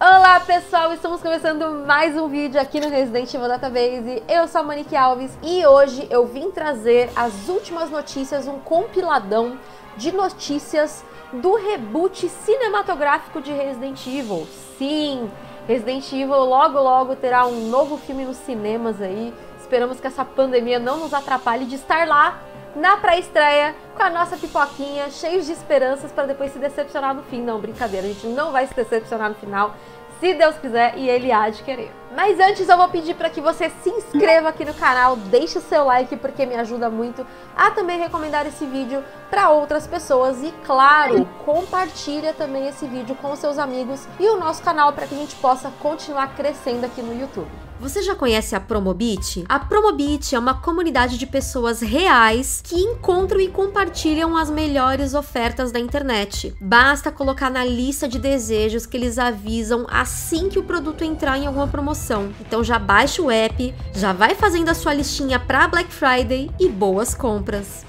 Olá pessoal, estamos começando mais um vídeo aqui no Resident Evil Database. Eu sou a Monique Alves e hoje eu vim trazer as últimas notícias, um compiladão de notícias do reboot cinematográfico de Resident Evil. Sim, Resident Evil logo logo terá um novo filme nos cinemas aí. Esperamos que essa pandemia não nos atrapalhe de estar lá na pré-estreia com a nossa pipoquinha, cheios de esperanças para depois se decepcionar no fim. Não, brincadeira, a gente não vai se decepcionar no final se Deus quiser e Ele há de querer. Mas antes eu vou pedir para que você se inscreva aqui no canal, deixe o seu like porque me ajuda muito a também recomendar esse vídeo para outras pessoas e claro, compartilha também esse vídeo com seus amigos e o nosso canal para que a gente possa continuar crescendo aqui no YouTube. Você já conhece a Promobit? A Promobit é uma comunidade de pessoas reais que encontram e compartilham as melhores ofertas da internet. Basta colocar na lista de desejos que eles avisam assim que o produto entrar em alguma promoção. Então já baixa o app, já vai fazendo a sua listinha para Black Friday e boas compras.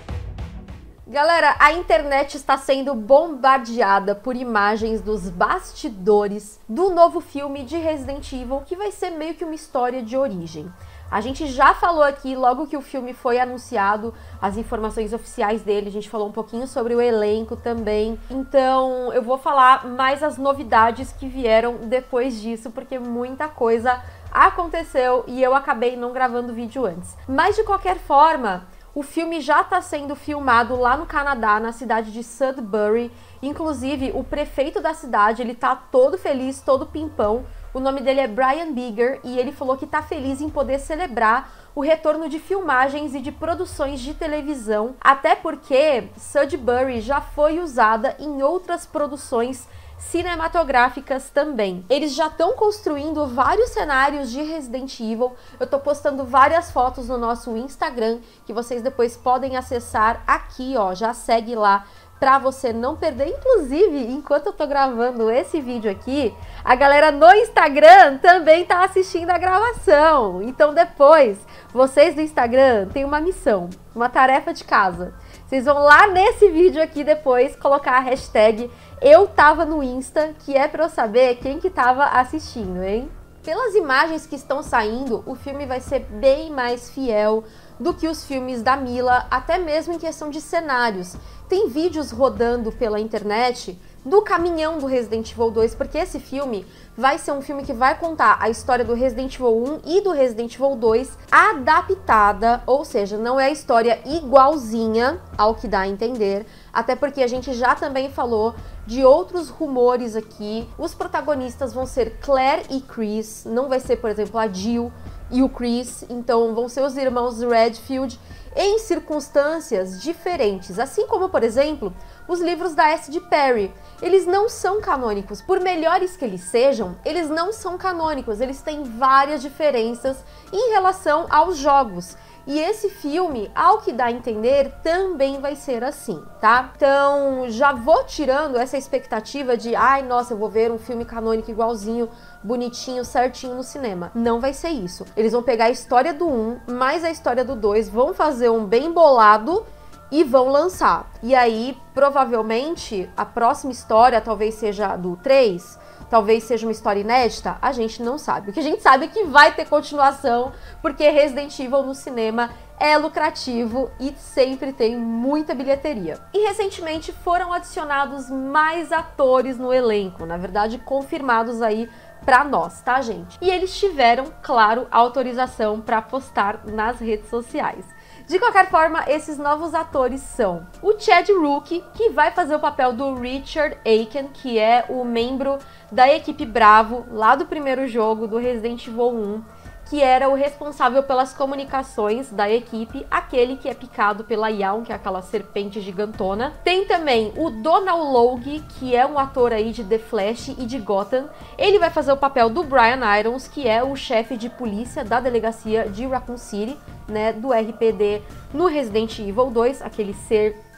Galera, a internet está sendo bombardeada por imagens dos bastidores do novo filme de Resident Evil, que vai ser meio que uma história de origem. A gente já falou aqui, logo que o filme foi anunciado, as informações oficiais dele, a gente falou um pouquinho sobre o elenco também. Então, eu vou falar mais as novidades que vieram depois disso, porque muita coisa aconteceu e eu acabei não gravando vídeo antes. Mas de qualquer forma, o filme já está sendo filmado lá no Canadá, na cidade de Sudbury. Inclusive, o prefeito da cidade, ele tá todo feliz, todo pimpão. O nome dele é Brian Bigger e ele falou que está feliz em poder celebrar o retorno de filmagens e de produções de televisão, até porque Sudbury já foi usada em outras produções cinematográficas também. Eles já estão construindo vários cenários de Resident Evil. Eu estou postando várias fotos no nosso Instagram que vocês depois podem acessar aqui, ó. Já segue lá para você não perder. Inclusive, enquanto eu tô gravando esse vídeo aqui, a galera no Instagram também tá assistindo a gravação. Então depois, vocês do Instagram têm uma missão, uma tarefa de casa. Vocês vão lá nesse vídeo aqui depois colocar a hashtag eu tava no Insta, que é para eu saber quem que tava assistindo, hein? Pelas imagens que estão saindo, o filme vai ser bem mais fiel do que os filmes da Mila, até mesmo em questão de cenários. Tem vídeos rodando pela internet do caminhão do Resident Evil 2, porque esse filme vai ser um filme que vai contar a história do Resident Evil 1 e do Resident Evil 2 adaptada, ou seja, não é a história igualzinha ao que dá a entender, até porque a gente já também falou de outros rumores aqui. Os protagonistas vão ser Claire e Chris, não vai ser, por exemplo, a Jill e o Chris, então vão ser os irmãos Redfield em circunstâncias diferentes, assim como, por exemplo, os livros da S. de Perry. Eles não são canônicos. Por melhores que eles sejam, eles não são canônicos. Eles têm várias diferenças em relação aos jogos. E esse filme, ao que dá a entender, também vai ser assim, tá? Então, já vou tirando essa expectativa de, ai, nossa, eu vou ver um filme canônico igualzinho, bonitinho, certinho no cinema. Não vai ser isso. Eles vão pegar a história do 1 mais a história do 2, vão fazer um bem bolado e vão lançar. E aí, provavelmente, a próxima história talvez seja do 3 talvez seja uma história inédita, a gente não sabe. O que a gente sabe é que vai ter continuação, porque Resident Evil no cinema é lucrativo e sempre tem muita bilheteria. E recentemente foram adicionados mais atores no elenco, na verdade confirmados aí para nós, tá, gente? E eles tiveram, claro, autorização para postar nas redes sociais. De qualquer forma, esses novos atores são o Chad Rook, que vai fazer o papel do Richard Aiken, que é o membro da equipe Bravo lá do primeiro jogo do Resident Evil 1 que era o responsável pelas comunicações da equipe, aquele que é picado pela Yawn, que é aquela serpente gigantona. Tem também o Donald Logue, que é um ator aí de The Flash e de Gotham. Ele vai fazer o papel do Brian Irons, que é o chefe de polícia da delegacia de Raccoon City, né, do RPD no Resident Evil 2, aquele ser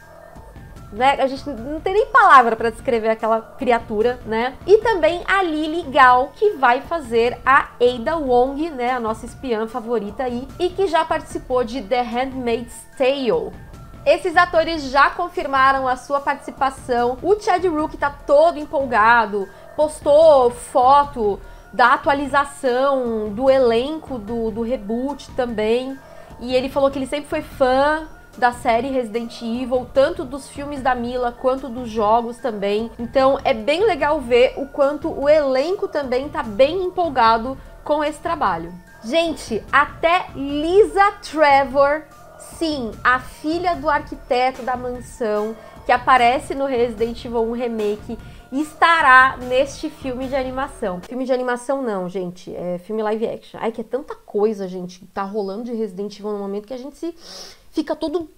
né? A gente não tem nem palavra para descrever aquela criatura, né? E também a Lily Gal, que vai fazer a Ada Wong, né? A nossa espiã favorita aí, e que já participou de The Handmaid's Tale. Esses atores já confirmaram a sua participação. O Chad Rook tá todo empolgado, postou foto da atualização do elenco do, do reboot também. E ele falou que ele sempre foi fã da série Resident Evil, tanto dos filmes da Mila quanto dos jogos também. Então é bem legal ver o quanto o elenco também tá bem empolgado com esse trabalho. Gente, até Lisa Trevor, sim, a filha do arquiteto da mansão, que aparece no Resident Evil 1 Remake, estará neste filme de animação. Filme de animação não, gente, é filme live action. Ai, que é tanta coisa, gente, tá rolando de Resident Evil no momento que a gente se fica todo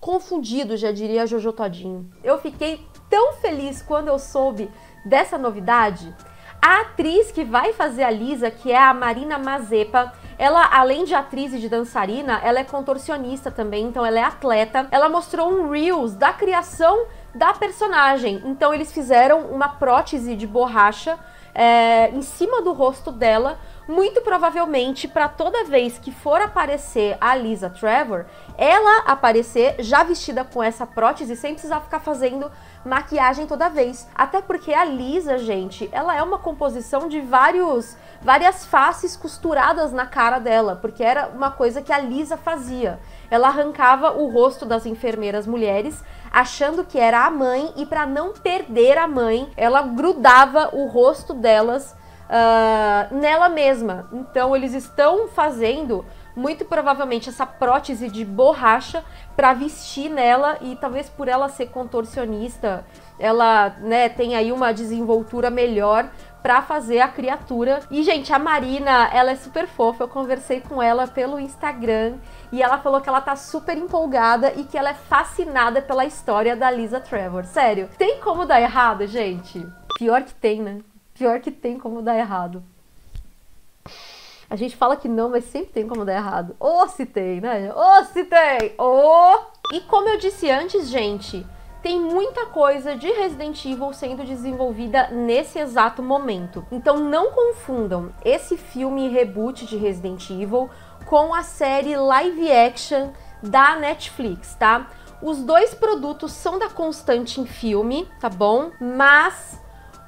confundido, já diria Jojo Todinho. Eu fiquei tão feliz quando eu soube dessa novidade. A atriz que vai fazer a Lisa, que é a Marina Mazepa, ela, além de atriz e de dançarina, ela é contorcionista também, então ela é atleta. Ela mostrou um Reels da criação da personagem. Então eles fizeram uma prótese de borracha é, em cima do rosto dela muito provavelmente para toda vez que for aparecer a Lisa Trevor, ela aparecer já vestida com essa prótese sem precisar ficar fazendo maquiagem toda vez. Até porque a Lisa, gente, ela é uma composição de vários várias faces costuradas na cara dela, porque era uma coisa que a Lisa fazia. Ela arrancava o rosto das enfermeiras mulheres, achando que era a mãe e para não perder a mãe, ela grudava o rosto delas uh, nela mesma. Então eles estão fazendo muito provavelmente essa prótese de borracha para vestir nela e talvez por ela ser contorcionista, ela, né, tem aí uma desenvoltura melhor para fazer a criatura. E gente, a Marina, ela é super fofa. Eu conversei com ela pelo Instagram e ela falou que ela tá super empolgada e que ela é fascinada pela história da Lisa Trevor. Sério, tem como dar errado, gente? Pior que tem, né? Pior que tem como dar errado. A gente fala que não, mas sempre tem como dar errado. Ou se tem, né? Ou se tem! Oh! E como eu disse antes, gente, tem muita coisa de Resident Evil sendo desenvolvida nesse exato momento. Então não confundam esse filme reboot de Resident Evil com a série live action da Netflix, tá? Os dois produtos são da Constante em filme, tá bom? Mas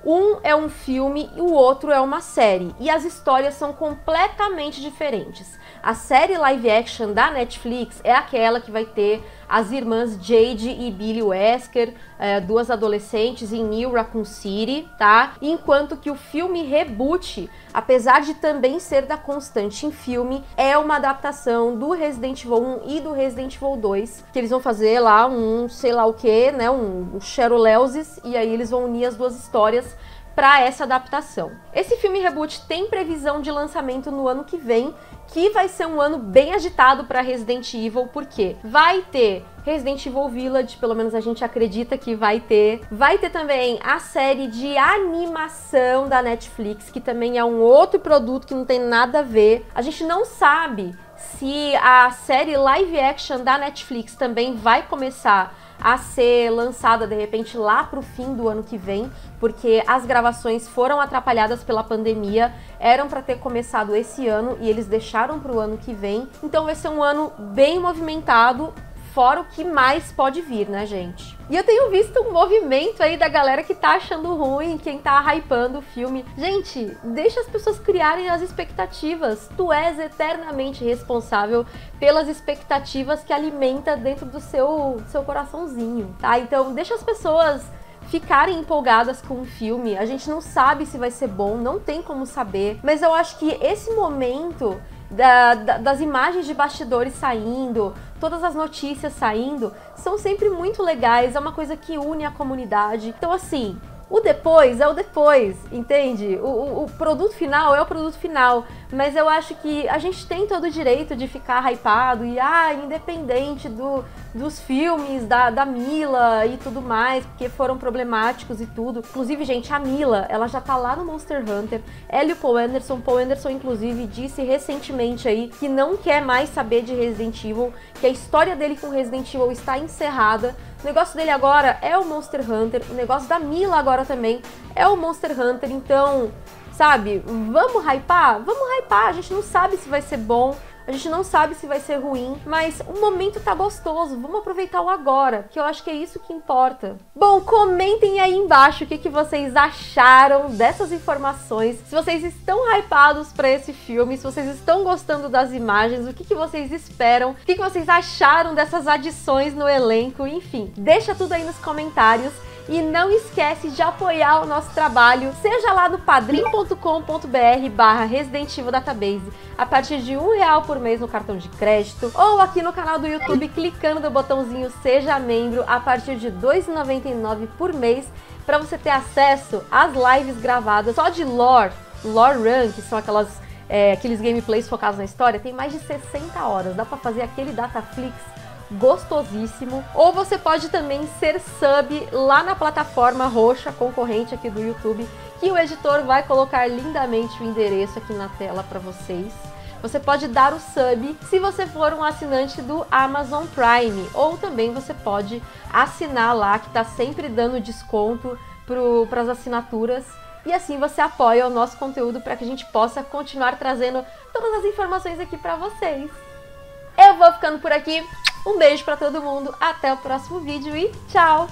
um é um filme e o outro é uma série, e as histórias são completamente diferentes. A série live action da Netflix é aquela que vai ter as irmãs Jade e Billy Wesker, é, duas adolescentes em New Raccoon City, tá? Enquanto que o filme Reboot, apesar de também ser da Constante em filme, é uma adaptação do Resident Evil 1 e do Resident Evil 2, que eles vão fazer lá um sei lá o que, né? Um, um Cheroleuses, e aí eles vão unir as duas histórias para essa adaptação. Esse filme reboot tem previsão de lançamento no ano que vem que vai ser um ano bem agitado para Resident Evil, porque vai ter Resident Evil Village, pelo menos a gente acredita que vai ter. Vai ter também a série de animação da Netflix, que também é um outro produto que não tem nada a ver. A gente não sabe se a série live action da Netflix também vai começar a ser lançada de repente lá para o fim do ano que vem, porque as gravações foram atrapalhadas pela pandemia, eram para ter começado esse ano e eles deixaram para o ano que vem. Então vai ser um ano bem movimentado fora o que mais pode vir, né, gente? E eu tenho visto um movimento aí da galera que tá achando ruim, quem tá hypando o filme. Gente, deixa as pessoas criarem as expectativas. Tu és eternamente responsável pelas expectativas que alimenta dentro do seu, seu coraçãozinho, tá? Então, deixa as pessoas ficarem empolgadas com o filme. A gente não sabe se vai ser bom, não tem como saber. Mas eu acho que esse momento da, da, das imagens de bastidores saindo, todas as notícias saindo, são sempre muito legais, é uma coisa que une a comunidade. Então, assim, o depois é o depois, entende? O, o, o, produto final é o produto final. Mas eu acho que a gente tem todo o direito de ficar hypado e, ah, independente do, dos filmes da, da Mila e tudo mais, porque foram problemáticos e tudo. Inclusive, gente, a Mila, ela já tá lá no Monster Hunter. Ela e o Paul Anderson, Paul Anderson, inclusive, disse recentemente aí que não quer mais saber de Resident Evil, que a história dele com Resident Evil está encerrada. O negócio dele agora é o Monster Hunter, o negócio da Mila agora também é o Monster Hunter, então, sabe, vamos hypar? Vamos hypar, a gente não sabe se vai ser bom, A gente não sabe se vai ser ruim, mas o momento tá gostoso. Vamos aproveitar o agora, que eu acho que é isso que importa. Bom, comentem aí embaixo o que, que vocês acharam dessas informações. Se vocês estão hypados para esse filme, se vocês estão gostando das imagens, o que, que vocês esperam, o que, que vocês acharam dessas adições no elenco, enfim. Deixa tudo aí nos comentários. E não esquece de apoiar o nosso trabalho, seja lá no padrim.com.br barra Resident Evil Database, a partir de um real por mês no cartão de crédito, ou aqui no canal do YouTube, clicando no botãozinho Seja Membro, a partir de R$ 2,99 por mês, para você ter acesso às lives gravadas só de lore, lore run, que são aquelas, é, aqueles gameplays focados na história, tem mais de 60 horas, dá para fazer aquele Dataflix gostosíssimo. Ou você pode também ser sub lá na plataforma roxa concorrente aqui do YouTube, que o editor vai colocar lindamente o endereço aqui na tela para vocês. Você pode dar o sub se você for um assinante do Amazon Prime, ou também você pode assinar lá que está sempre dando desconto para as assinaturas. E assim você apoia o nosso conteúdo para que a gente possa continuar trazendo todas as informações aqui para vocês. Eu vou ficando por aqui. Um beijo para todo mundo, até o próximo vídeo e tchau!